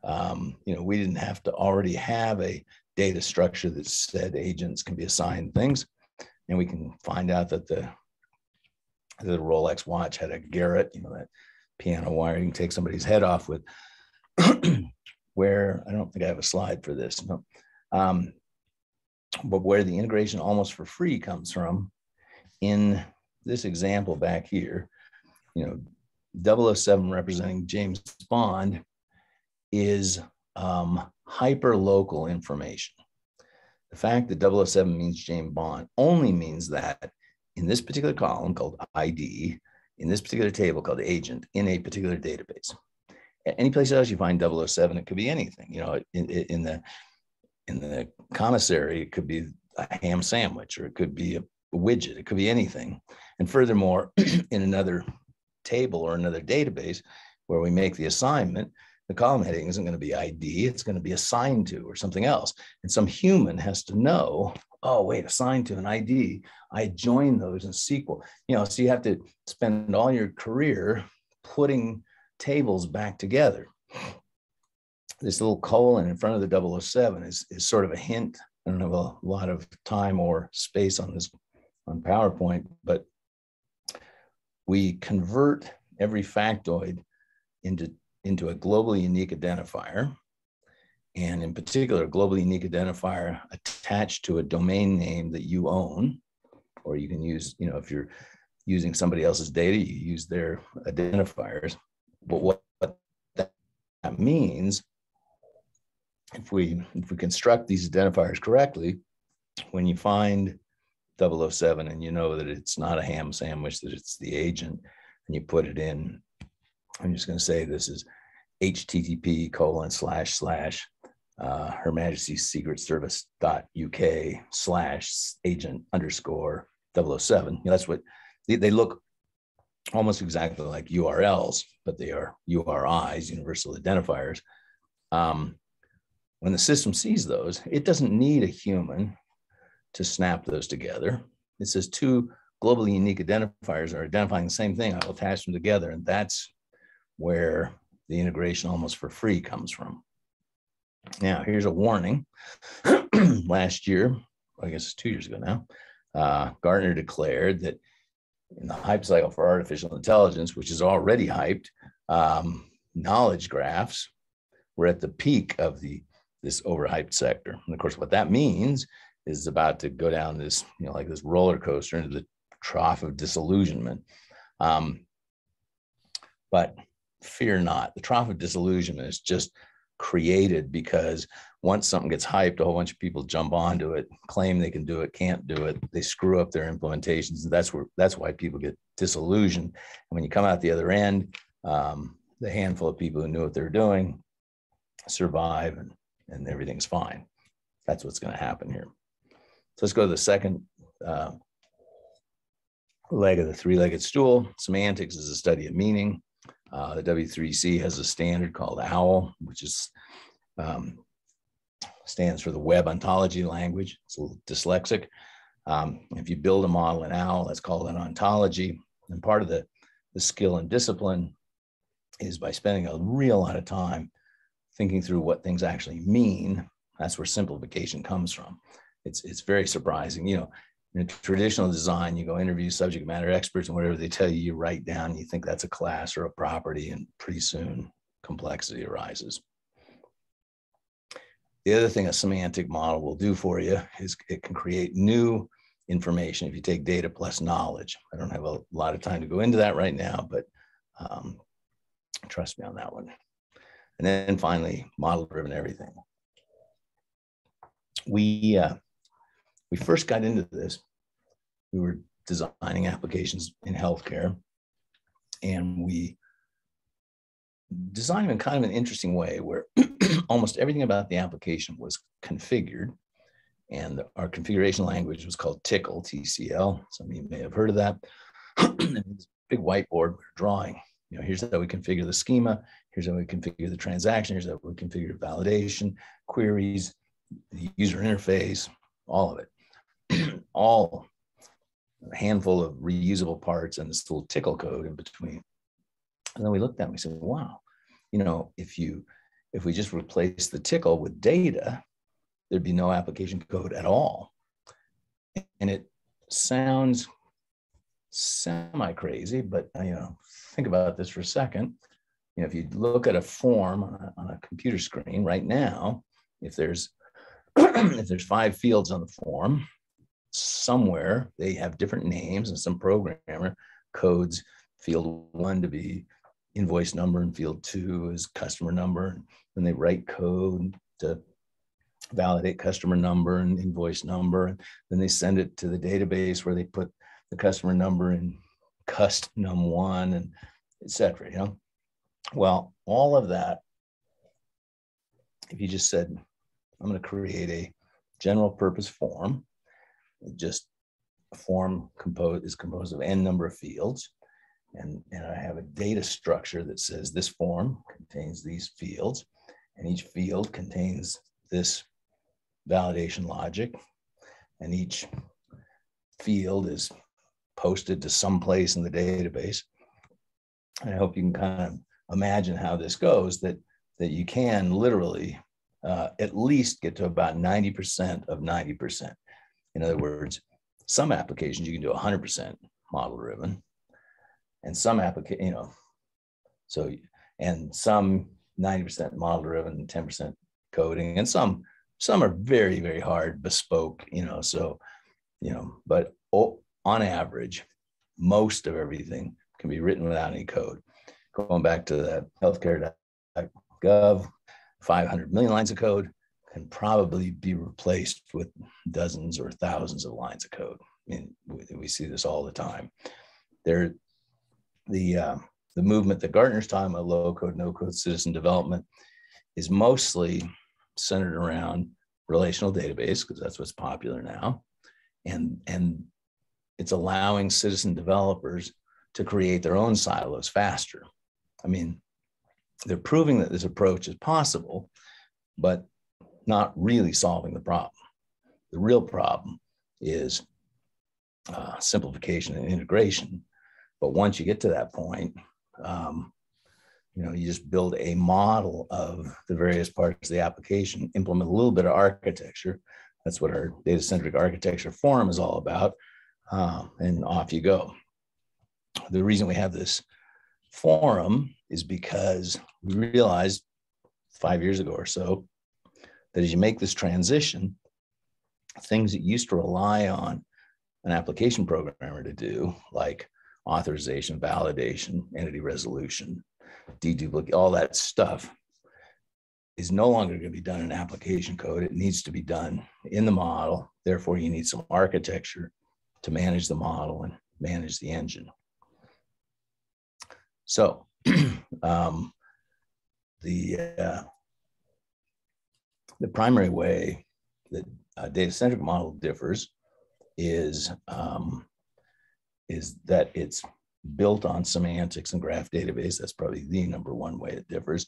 Um, you know, we didn't have to already have a data structure that said agents can be assigned things. And we can find out that the, the Rolex watch had a Garrett, you know, that piano wire you can take somebody's head off with. [clears throat] where I don't think I have a slide for this. No. Um, but where the integration almost for free comes from in this example back here, you know, 007 representing James Bond is um, hyper local information. The fact that 007 means James Bond only means that in this particular column called ID, in this particular table called agent, in a particular database. Any place else you find 007, it could be anything. You know, in, in the in the commissary, it could be a ham sandwich, or it could be a widget, it could be anything. And furthermore, [clears throat] in another table or another database where we make the assignment, the column heading isn't going to be ID, it's going to be assigned to or something else. And some human has to know, oh, wait, assigned to an ID, I join those in SQL. You know, so you have to spend all your career putting tables back together. This little colon in front of the 007 is, is sort of a hint. I don't have a lot of time or space on this on PowerPoint, but we convert every factoid into into a globally unique identifier, and in particular, a globally unique identifier attached to a domain name that you own, or you can use, you know, if you're using somebody else's data, you use their identifiers. But what, what that means, if we if we construct these identifiers correctly, when you find 007 and you know that it's not a ham sandwich, that it's the agent, and you put it in, I'm just going to say this is http colon slash slash uh, Her Majesty's Secret Service dot UK slash agent underscore 007. You know, that's what they, they look almost exactly like URLs, but they are URIs, universal identifiers. Um, when the system sees those, it doesn't need a human to snap those together. It says two globally unique identifiers are identifying the same thing. I will attach them together. And that's where the integration almost for free comes from. Now, here's a warning. [clears throat] Last year, I guess it's two years ago now, uh, Gartner declared that in the hype cycle for artificial intelligence, which is already hyped, um, knowledge graphs were at the peak of the this overhyped sector. And of course, what that means is about to go down this, you know, like this roller coaster into the trough of disillusionment. Um, but fear not. The trough of disillusionment is just created because once something gets hyped, a whole bunch of people jump onto it, claim they can do it, can't do it. They screw up their implementations. And that's where that's why people get disillusioned. And when you come out the other end, um, the handful of people who knew what they're doing survive and, and everything's fine. That's what's going to happen here. So let's go to the second uh, leg of the three-legged stool. Semantics is a study of meaning. Uh, the W3C has a standard called OWL, which is um, stands for the Web Ontology Language. It's a little dyslexic. Um, if you build a model in OWL, that's called an ontology. And part of the, the skill and discipline is by spending a real lot of time thinking through what things actually mean. That's where simplification comes from. It's, it's very surprising. You know, in traditional design, you go interview subject matter experts and whatever they tell you, you write down, you think that's a class or a property, and pretty soon complexity arises. The other thing a semantic model will do for you is it can create new information if you take data plus knowledge. I don't have a lot of time to go into that right now, but um, trust me on that one. And then finally, model driven everything. We, uh, we first got into this, we were designing applications in healthcare, and we designed them in kind of an interesting way where [clears throat] almost everything about the application was configured. And our configuration language was called TCL, TCL. Some of you may have heard of that. [clears throat] big whiteboard we're drawing. You know, here's how we configure the schema. Here's how we configure the transaction. Here's how we configure validation, queries, the user interface, all of it. [clears throat] all a handful of reusable parts and this little TCL code in between. And then we looked at and we said, wow, you know, if you if we just replace the TCL with data, there'd be no application code at all. And it sounds semi crazy, but uh, you know, think about this for a second. You know, if you look at a form on a, on a computer screen right now, if there's [clears throat] if there's five fields on the form, somewhere they have different names and some programmer codes field one to be invoice number and field two is customer number. And they write code to validate customer number and invoice number. And then they send it to the database where they put the customer number in cust num one and etc. You know, well, all of that, if you just said, I'm going to create a general purpose form, just a form composed is composed of n number of fields. And, and I have a data structure that says this form contains these fields, and each field contains this validation logic, and each field is posted to some place in the database. I hope you can kind of imagine how this goes, that, that you can literally uh, at least get to about 90% of 90%. In other words, some applications you can do 100% model driven, and some application, you know, so and some 90% model driven, 10% coding, and some some are very very hard bespoke, you know. So, you know, but on average, most of everything can be written without any code. Going back to that healthcare.gov, 500 million lines of code can probably be replaced with dozens or thousands of lines of code. I mean, we, see this all the time. There, the uh, the movement that Gartner's talking about, low code, no code citizen development, is mostly centered around relational database because that's what's popular now, and and it's allowing citizen developers to create their own silos faster. I mean, they're proving that this approach is possible, but not really solving the problem. The real problem is uh, simplification and integration. But once you get to that point, um, you know, you just build a model of the various parts of the application, implement a little bit of architecture. That's what our data-centric architecture forum is all about. Uh, and off you go. The reason we have this forum is because we realized five years ago or so that as you make this transition, things that used to rely on an application programmer to do, like authorization, validation, entity resolution, deduplicate, all that stuff, is no longer going to be done in application code. It needs to be done in the model. Therefore, you need some architecture to manage the model and manage the engine. So, [clears throat] um, the uh, the primary way that a data-centric model differs is um, is that it's built on semantics and graph database. That's probably the number one way it differs.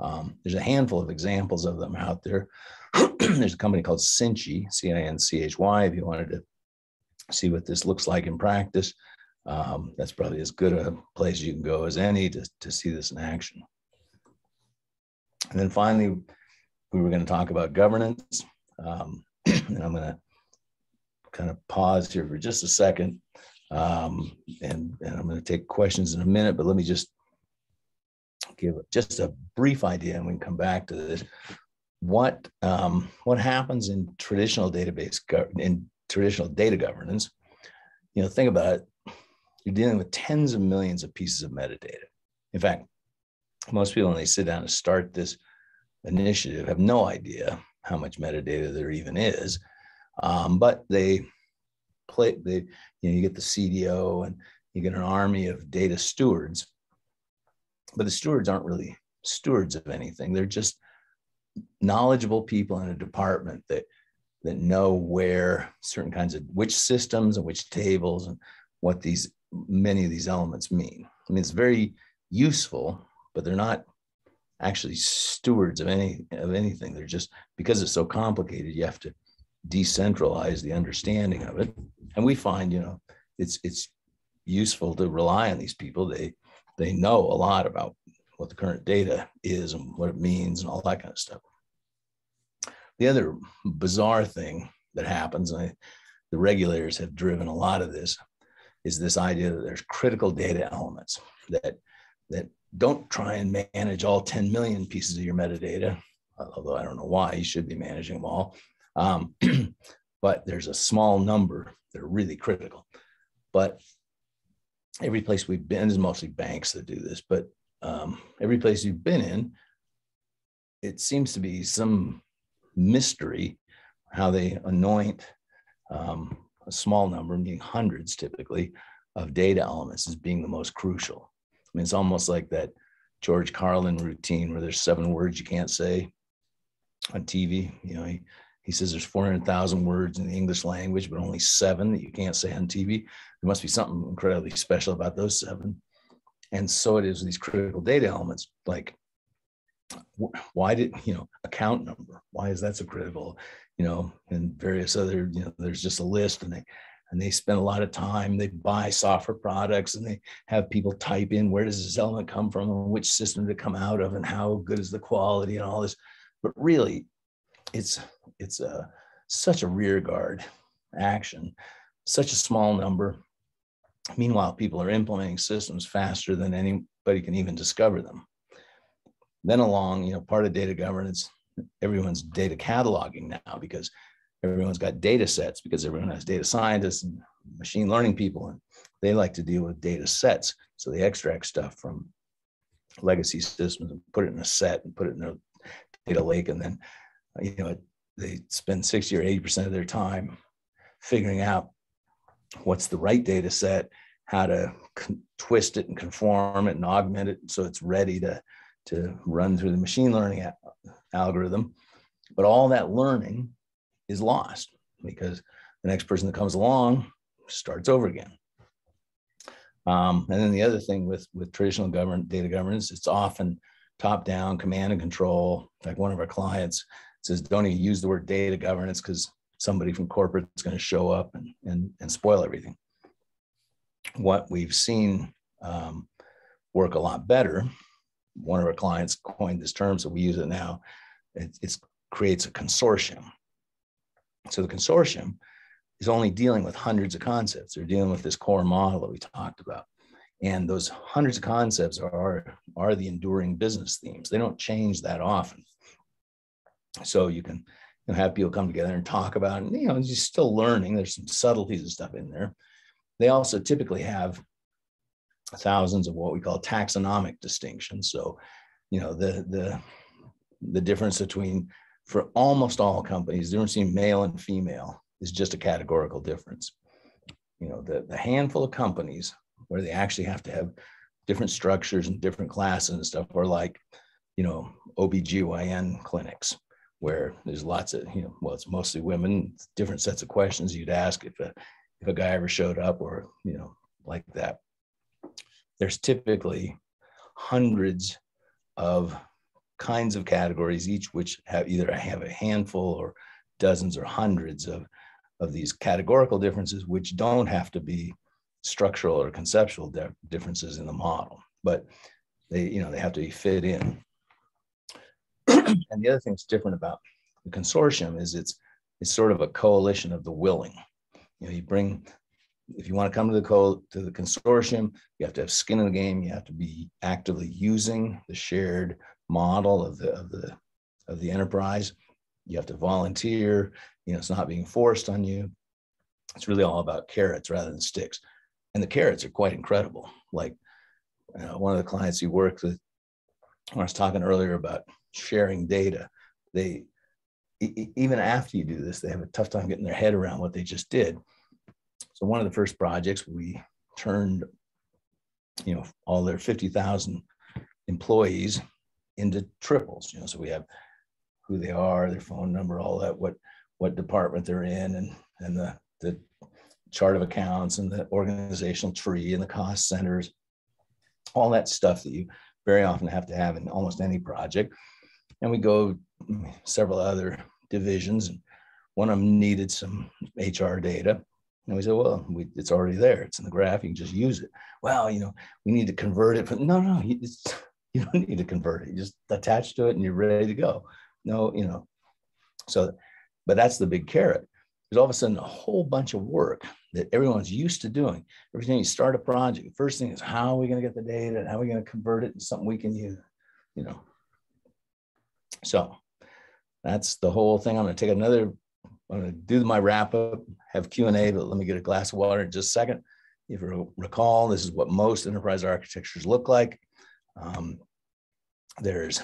Um, there's a handful of examples of them out there. [clears throat] there's a company called Cinchy, C-I-N-C-H-Y, if you wanted to see what this looks like in practice. Um, that's probably as good a place you can go as any to, to see this in action. And then finally, we were going to talk about governance. Um, [clears throat] and I'm going to kind of pause here for just a second. Um, and, and I'm going to take questions in a minute, but let me just give just a brief idea and we can come back to this. What, um, what happens in traditional database, in traditional data governance, you know, think about it, you're dealing with tens of millions of pieces of metadata. In fact, most people, when they sit down to start this initiative, have no idea how much metadata there even is. Um, but they play, they, you know, you get the CDO and you get an army of data stewards. But the stewards aren't really stewards of anything. They're just knowledgeable people in a department that that know where certain kinds of which systems and which tables and what these many of these elements mean. I mean, it's very useful, but they're not actually stewards of any of anything. They're just because it's so complicated, you have to decentralize the understanding of it. And we find, you know, it's it's useful to rely on these people. They they know a lot about what the current data is and what it means and all that kind of stuff. The other bizarre thing that happens, and I, the regulators have driven a lot of this, is this idea that there's critical data elements that that don't try and manage all 10 million pieces of your metadata, although I don't know why you should be managing them all. Um, [clears throat] but there's a small number that are really critical. But every place we've been is mostly banks that do this, but um, every place you've been in, it seems to be some mystery how they anoint um, a small number, meaning hundreds typically, of data elements as being the most crucial. Mean, it's almost like that George Carlin routine where there's seven words you can't say on TV. You know, he, he says there's 400,000 words in the English language, but only seven that you can't say on TV. There must be something incredibly special about those seven. And so it is with these critical data elements, like why did, you know, account number, why is that so critical? You know, and various other, you know, there's just a list and they, and they spend a lot of time, they buy software products and they have people type in where does this element come from and which system did it come out of and how good is the quality and all this. But really, it's it's a such a rear guard action, such a small number. Meanwhile, people are implementing systems faster than anybody can even discover them. Then along, you know, part of data governance, everyone's data cataloging now because everyone's got data sets because everyone has data scientists and machine learning people and they like to deal with data sets. So they extract stuff from legacy systems and put it in a set and put it in a data lake and then you know, they spend 60 or 80% of their time figuring out what's the right data set, how to con- twist it and conform it and augment it so it's ready to, to run through the machine learning a- algorithm. But all that learning is lost because the next person that comes along starts over again. Um, and then the other thing with, with traditional government data governance, it's often top down command and control. Like one of our clients says don't even use the word data governance because somebody from corporate is going to show up and, and, and spoil everything. What we've seen um, work a lot better, one of our clients coined this term, so we use it now. It it's, creates a consortium. So the consortium is only dealing with hundreds of concepts. They're dealing with this core model that we talked about. And those hundreds of concepts are, are the enduring business themes. They don't change that often. So you can you know, have people come together and talk about, and you know, you're still learning. There's some subtleties and stuff in there. They also typically have thousands of what we call taxonomic distinctions. So, you know, the the the difference between for almost all companies, the difference between male and female is just a categorical difference. You know, the, the handful of companies where they actually have to have different structures and different classes and stuff are like, you know, OBGYN clinics where there's lots of, you know, well, it's mostly women, different sets of questions you'd ask if a, if a guy ever showed up or, you know, like that. There's typically hundreds of kinds of categories, each which have either [laughs] have a handful or dozens or hundreds of, of these categorical differences, which don't have to be structural or conceptual differences in the model, but they, you know, they have to be fit in. and the other thing that's different about the consortium is it's it's sort of a coalition of the willing. You know, you bring if you want to come to the co- to the consortium, you have to have skin in the game. You have to be actively using the shared model of the of the of the enterprise. You have to volunteer. You know, it's not being forced on you. It's really all about carrots rather than sticks, and the carrots are quite incredible. Like one of the clients you worked with, when I was talking earlier about sharing data. They even after you do this, they have a tough time getting their head around what they just did. So one of the first projects we turned, you know, all their 50,000 employees into triples. You know, so we have who they are, their phone number, all that, what what department they're in, and and the the chart of accounts and the organizational tree and the cost centers, all that stuff that you very often have to have in almost any project. And we go several other divisions and one of them needed some hr data. And we said well we, it's already there. It's in the graph. You can just use it. Well you know we need to convert it but no no it's [laughs] you don't need to convert it. You just attach to it and you're ready to go. No, you know. So, but that's the big carrot. There's all of a sudden a whole bunch of work that everyone's used to doing. Every time you start a project, first thing is how are we going to get the data and how are we going to convert it into something we can use, you know. So that's the whole thing. I'm going to take another, I'm going to do my wrap up, have Q&A, but let me get a glass of water in just a second. If you recall, this is what most enterprise architectures look like. Um, there's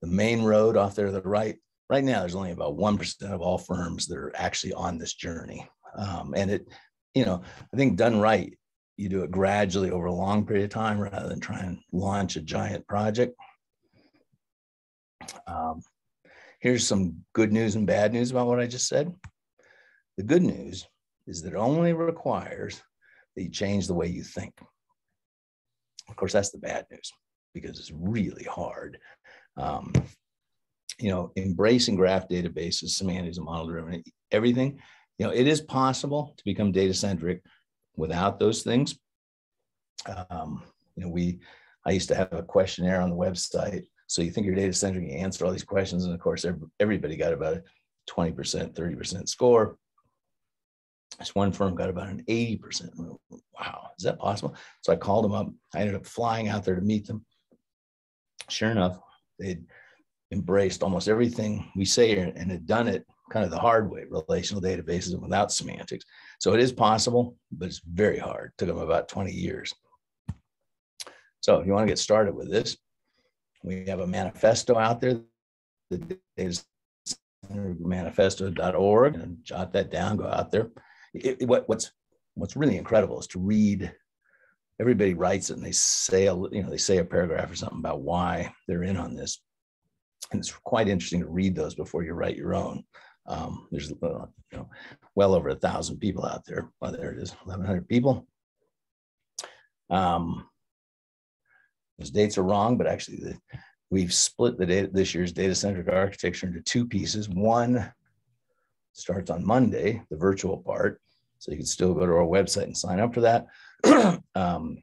the main road off there to the right. Right now, there's only about 1% of all firms that are actually on this journey. Um, and it, you know, I think done right, you do it gradually over a long period of time rather than try and launch a giant project. Um, here's some good news and bad news about what I just said. The good news is that it only requires that you change the way you think. Of course, that's the bad news because it's really hard. Um, you know, embracing graph databases, semantics, and model driven, everything, you know, it is possible to become data centric without those things. Um, you know, we, I used to have a questionnaire on the website. So you think you're data centric, you answer all these questions. And of course, everybody got about a 20%, 30% score. This one firm got about an 80%. Wow, is that possible? So I called them up. I ended up flying out there to meet them. Sure enough, they'd embraced almost everything we say here and had done it kind of the hard way, relational databases without semantics. So it is possible, but it's very hard. It took them about 20 years. So if you want to get started with this, we have a manifesto out there. The manifesto.org and jot that down, go out there. It, it, what, what's what's really incredible is to read everybody writes it and they say a, you know they say a paragraph or something about why they're in on this. And it's quite interesting to read those before you write your own. Um, there's uh, you know well over a thousand people out there. Oh, there it is 1100 people. Um, those dates are wrong but actually the, we've split the data this year's data centric architecture into two pieces. One starts on monday the virtual part so you can still go to our website and sign up for that. [clears throat] um,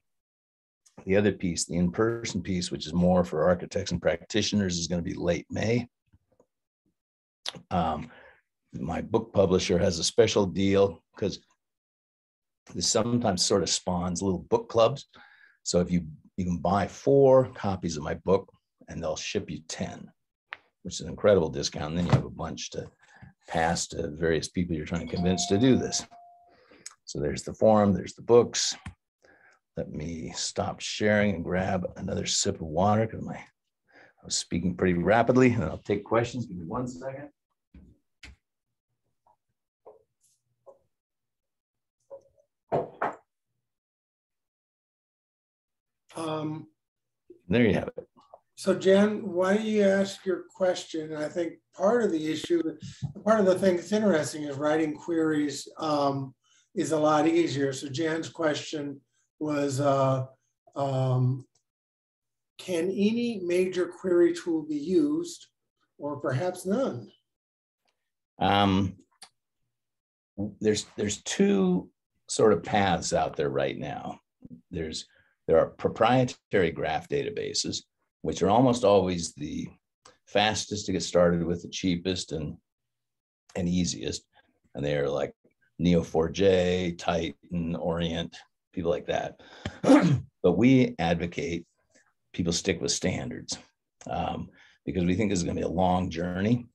the other piece, the in-person piece, which is more for architects and practitioners, is going to be late May. Um, my book publisher has a special deal because this sometimes sort of spawns little book clubs. So if you you can buy four copies of my book and they'll ship you 10, which is an incredible discount. And then you have a bunch to pass to various people you're trying to convince to do this. So there's the forum, there's the books. Let me stop sharing and grab another sip of water because my I was speaking pretty rapidly and I'll take questions. Give me one second. Um, there you have it. So Jen, why don't you ask your question? I think part of the issue, part of the thing that's interesting is writing queries um, is a lot easier. So Jan's question was, uh, um, can any major query tool be used or perhaps none? Um, there's, there's two sort of paths out there right now. There's, there are proprietary graph databases, which are almost always the fastest to get started with, the cheapest and, and easiest. And they are like Neo4j, Titan, Orient, people like that. [clears throat] but we advocate people stick with standards um, because we think this is going to be a long journey.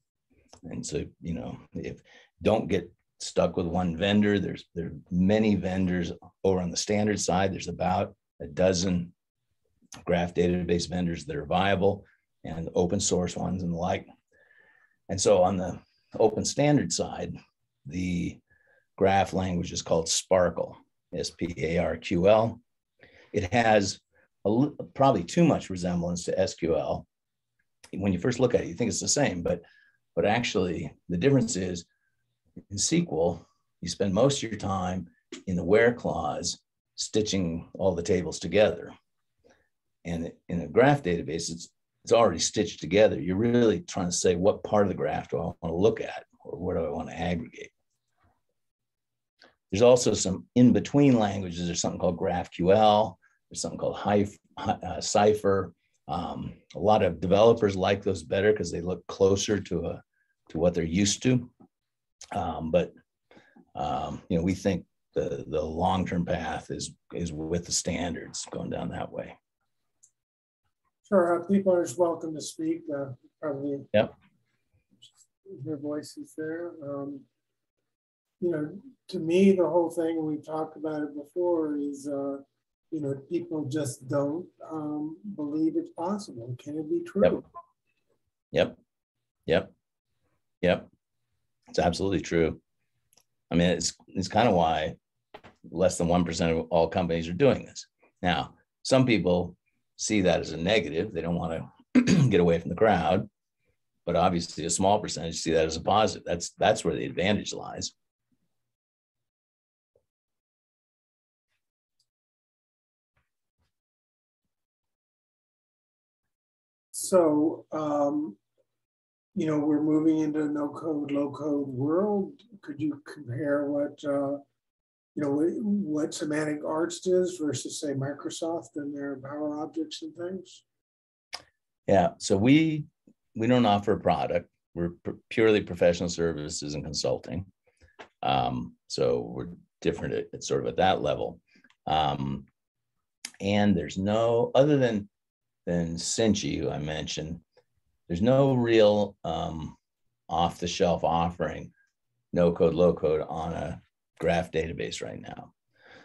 And so, you know, if don't get stuck with one vendor, there's there are many vendors over on the standard side. There's about a dozen graph database vendors that are viable and open source ones and the like. And so on the open standard side, the graph language is called SPARQL, S P A R Q L. It has a, probably too much resemblance to SQL. When you first look at it, you think it's the same, but but actually the difference is in SQL, you spend most of your time in the where clause stitching all the tables together. And in a graph database, it's it's already stitched together. You're really trying to say what part of the graph do I want to look at or what do I want to aggregate. There's also some in-between languages. There's something called GraphQL. There's something called uh, Cypher. Um, a lot of developers like those better because they look closer to a to what they're used to. Um, but um, you know, we think the the long term path is is with the standards going down that way. Sure, uh, people are just welcome to speak. Uh, probably. Yep. Their voices there. Um, you know, to me, the whole thing we've talked about it before is, uh, you know, people just don't um, believe it's possible. Can it be true? Yep. Yep. Yep. It's absolutely true. I mean, it's it's kind of why less than one percent of all companies are doing this. Now, some people see that as a negative. They don't want [clears throat] to get away from the crowd, but obviously, a small percentage see that as a positive. That's that's where the advantage lies. So, um, you know, we're moving into a no code, low code world. Could you compare what, uh, you know, what, what Semantic Arts does versus, say, Microsoft and their Power Objects and things? Yeah. So we we don't offer a product. We're purely professional services and consulting. Um, so we're different at, at, sort of at that level. Um, and there's no other than than Cinchy, who I mentioned, there's no real um, off the shelf offering, no code, low code on a graph database right now.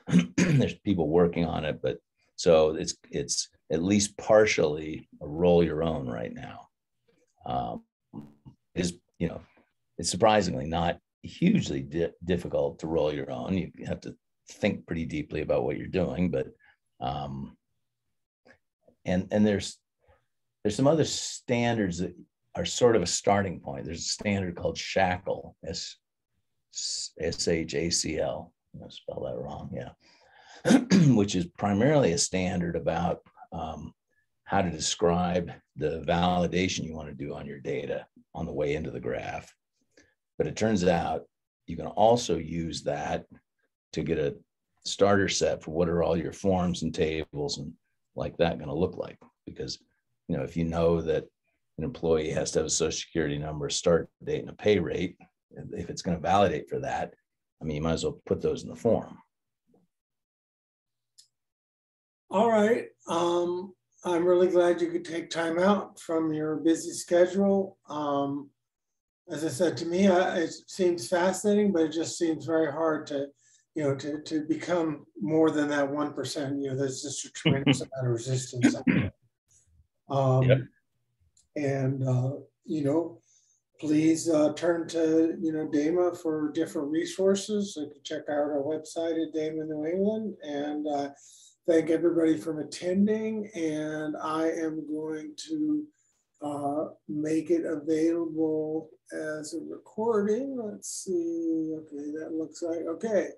[clears throat] there's people working on it, but so it's it's at least partially a roll your own right now. Um, you know it's surprisingly not hugely di- difficult to roll your own. You have to think pretty deeply about what you're doing, but um, and and there's there's some other standards that are sort of a starting point. There's a standard called SHACL, S S H A C L. I spell that wrong, yeah, [clears throat] which is primarily a standard about um, how to describe the validation you want to do on your data on the way into the graph. But it turns out you can also use that to get a starter set for what are all your forms and tables and like that going to look like? Because, you know, if you know that an employee has to have a social security number, start date, and a pay rate, if it's going to validate for that, I mean, you might as well put those in the form. All right. Um, I'm really glad you could take time out from your busy schedule. Um, as I said, to me, I, it seems fascinating, but it just seems very hard to you know, to, to become more than that 1%, you know, there's just a tremendous [laughs] amount of resistance. Um, yep. And, uh, you know, please uh, turn to, you know, DAMA for different resources. You can check out our website at DAMA New England. And uh, thank everybody for attending. And I am going to uh, make it available as a recording. Let's see. Okay, that looks like, okay.